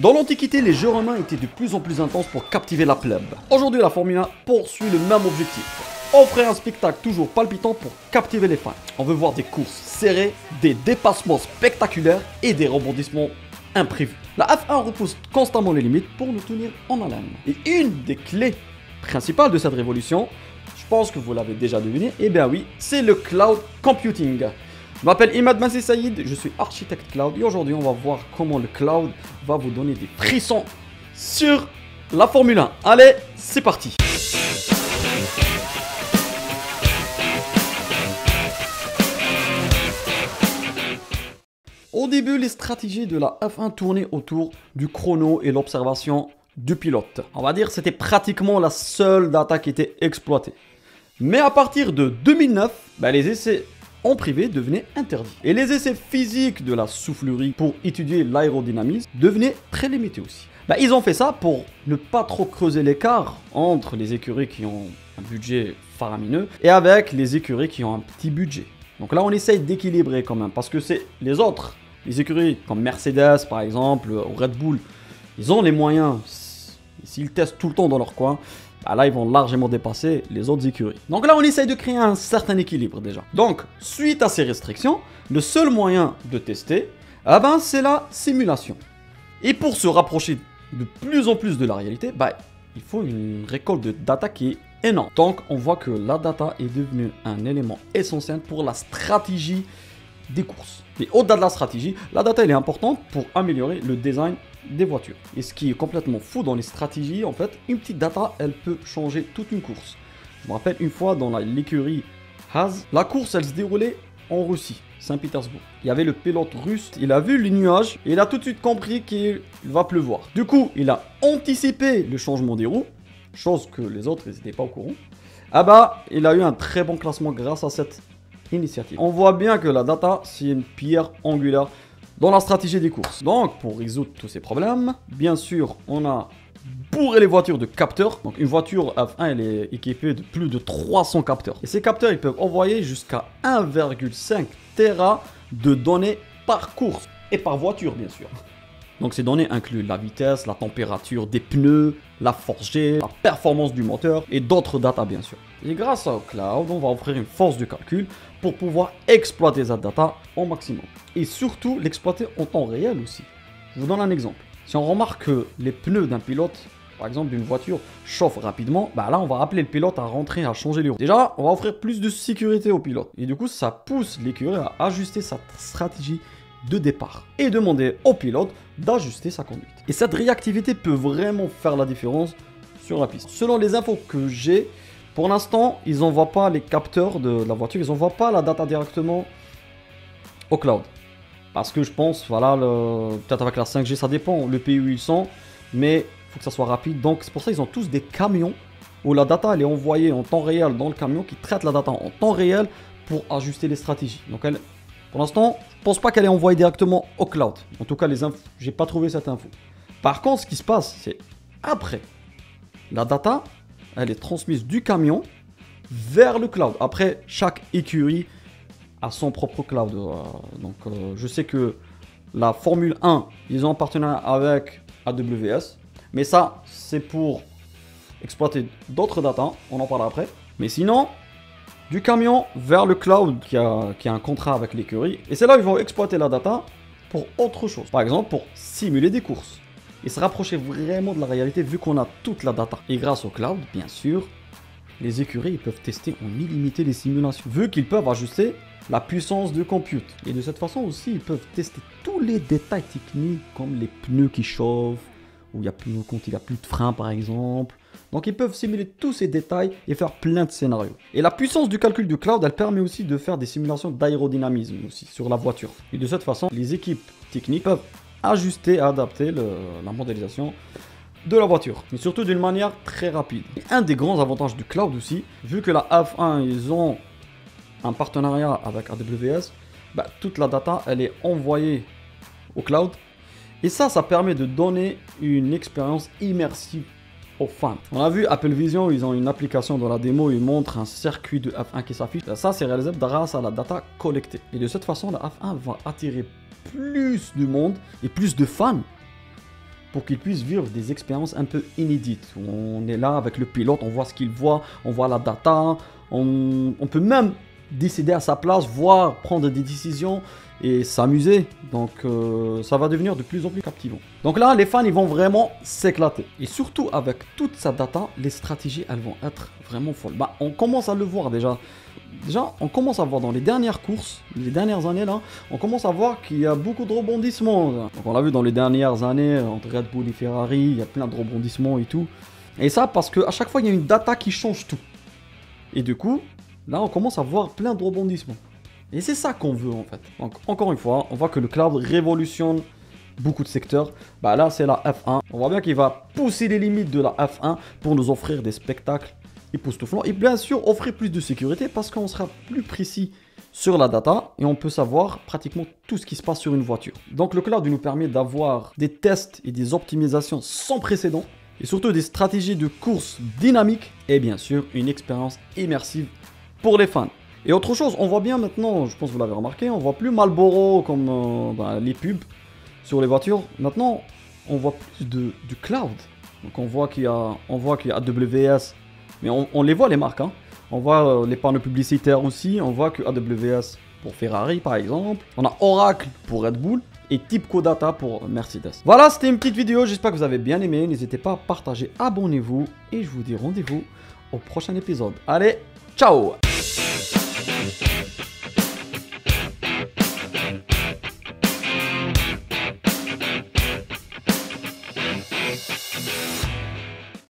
Dans l'Antiquité, les jeux romains étaient de plus en plus intenses pour captiver la plèbe. Aujourd'hui, la Formule 1 poursuit le même objectif. Offrir un spectacle toujours palpitant pour captiver les fans. On veut voir des courses serrées, des dépassements spectaculaires et des rebondissements imprévus. La F1 repousse constamment les limites pour nous tenir en haleine. Et une des clés principales de cette révolution, je pense que vous l'avez déjà deviné, eh bien oui, c'est le cloud computing. Je m'appelle Imad Massi Saïd, je suis architecte cloud et aujourd'hui on va voir comment le cloud va vous donner des frissons sur la Formule 1. Allez, c'est parti Au début, les stratégies de la F1 tournaient autour du chrono et l'observation du pilote. On va dire c'était pratiquement la seule data qui était exploitée. Mais à partir de 2009, bah, les essais en privé devenait interdit. Et les essais physiques de la soufflerie pour étudier l'aérodynamisme devenaient très limités aussi. Bah, ils ont fait ça pour ne pas trop creuser l'écart entre les écuries qui ont un budget faramineux et avec les écuries qui ont un petit budget. Donc là, on essaye d'équilibrer quand même, parce que c'est les autres, les écuries comme Mercedes par exemple, ou Red Bull, ils ont les moyens, s'ils testent tout le temps dans leur coin, bah là ils vont largement dépasser les autres écuries. Donc là on essaye de créer un certain équilibre déjà. Donc suite à ces restrictions, le seul moyen de tester, ah ben, c'est la simulation. Et pour se rapprocher de plus en plus de la réalité, bah, il faut une récolte de data qui est énorme. Donc on voit que la data est devenue un élément essentiel pour la stratégie des courses. Et au-delà de la stratégie, la data elle est importante pour améliorer le design des voitures. Et ce qui est complètement fou dans les stratégies, en fait, une petite data, elle peut changer toute une course. Je me rappelle une fois dans l'écurie Haz, la course, elle se déroulait en Russie, Saint-Pétersbourg. Il y avait le pilote russe, il a vu les nuages et il a tout de suite compris qu'il va pleuvoir. Du coup, il a anticipé le changement des roues, chose que les autres n'étaient pas au courant. Ah bah, il a eu un très bon classement grâce à cette On voit bien que la data, c'est une pierre angulaire dans la stratégie des courses. Donc, pour résoudre tous ces problèmes, bien sûr, on a bourré les voitures de capteurs. Donc, une voiture F1, elle est équipée de plus de 300 capteurs. Et ces capteurs, ils peuvent envoyer jusqu'à 1,5 Tera de données par course. Et par voiture, bien sûr. Donc ces données incluent la vitesse, la température des pneus, la force G, la performance du moteur et d'autres data bien sûr. Et grâce au cloud, on va offrir une force de calcul pour pouvoir exploiter cette data au maximum. Et surtout l'exploiter en temps réel aussi. Je vous donne un exemple. Si on remarque que les pneus d'un pilote, par exemple d'une voiture, chauffent rapidement, bah là on va appeler le pilote à rentrer, à changer les roues. Déjà, on va offrir plus de sécurité au pilote. Et du coup, ça pousse l'écurie à ajuster sa stratégie de départ et demander au pilote d'ajuster sa conduite. Et cette réactivité peut vraiment faire la différence sur la piste. Selon les infos que j'ai, pour l'instant, ils n'envoient pas les capteurs de la voiture, ils n'envoient pas la data directement au cloud. Parce que je pense, voilà, peut-être avec la 5G, ça dépend le pays où ils sont, mais il faut que ça soit rapide. Donc c'est pour ça qu'ils ont tous des camions où la data elle est envoyée en temps réel dans le camion qui traite la data en temps réel pour ajuster les stratégies. Donc elle, pour l'instant, je pense pas qu'elle est envoyée directement au cloud. En tout cas, les infos, j'ai pas trouvé cette info. Par contre, ce qui se passe, c'est après, la data, elle est transmise du camion vers le cloud. Après, chaque écurie a son propre cloud. Euh, donc, euh, je sais que la Formule 1, ils ont un partenariat avec AWS. Mais ça, c'est pour exploiter d'autres data. On en parlera après. Mais sinon, du camion vers le cloud qui a, qui a un contrat avec l'écurie. Et c'est là où ils vont exploiter la data pour autre chose. Par exemple, pour simuler des courses. Et se rapprocher vraiment de la réalité vu qu'on a toute la data. Et grâce au cloud, bien sûr, les écuries peuvent tester en illimité les simulations. Vu qu'ils peuvent ajuster la puissance de compute. Et de cette façon aussi, ils peuvent tester tous les détails techniques comme les pneus qui chauffent, ou il y a plus, quand il n'y a plus de frein par exemple, donc ils peuvent simuler tous ces détails et faire plein de scénarios. Et la puissance du calcul du cloud, elle permet aussi de faire des simulations d'aérodynamisme aussi sur la voiture. Et de cette façon, les équipes techniques peuvent ajuster adapter la modélisation de la voiture, mais surtout d'une manière très rapide. Et un des grands avantages du cloud aussi, vu que la F1, ils ont un partenariat avec AWS, bah, toute la data, elle est envoyée au cloud. Et ça, ça permet de donner une expérience immersive on a vu Apple Vision, ils ont une application dans la démo, ils montrent un circuit de F1 qui s'affiche. Ça, c'est réalisé grâce à la data collectée. Et de cette façon, la F1 va attirer plus de monde et plus de fans pour qu'ils puissent vivre des expériences un peu inédites. On est là avec le pilote, on voit ce qu'il voit, on voit la data, on peut même décider à sa place, voir, prendre des décisions et s'amuser. Donc euh, ça va devenir de plus en plus captivant. Donc là, les fans, ils vont vraiment s'éclater. Et surtout avec toute sa data, les stratégies, elles vont être vraiment folles. Bah, on commence à le voir déjà. Déjà, on commence à voir dans les dernières courses, les dernières années là, on commence à voir qu'il y a beaucoup de rebondissements. Donc on l'a vu dans les dernières années, entre Red Bull et Ferrari, il y a plein de rebondissements et tout. Et ça parce qu'à chaque fois, il y a une data qui change tout. Et du coup, là, on commence à voir plein de rebondissements. Et c'est ça qu'on veut en fait. Donc encore une fois, on voit que le cloud révolutionne beaucoup de secteurs. Bah là, c'est la F1. On voit bien qu'il va pousser les limites de la F1 pour nous offrir des spectacles époustouflants. Et bien sûr, offrir plus de sécurité parce qu'on sera plus précis sur la data et on peut savoir pratiquement tout ce qui se passe sur une voiture. Donc le cloud nous permet d'avoir des tests et des optimisations sans précédent et surtout des stratégies de course dynamiques et bien sûr une expérience immersive pour les fans. Et autre chose, on voit bien maintenant, je pense que vous l'avez remarqué, on voit plus Marlboro comme euh, bah, les pubs sur les voitures. Maintenant, on voit plus du cloud. Donc on voit qu'il y a, on voit qu'il y a AWS, mais on, les voit les marques. Hein. On voit euh, les panneaux publicitaires aussi. On voit que AWS pour Ferrari par exemple. On a Oracle pour Red Bull et Tipco Data pour Mercedes. Voilà, c'était une petite vidéo. J'espère que vous avez bien aimé. N'hésitez pas à partager, abonnez-vous et je vous dis rendez-vous au prochain épisode. Allez, ciao Música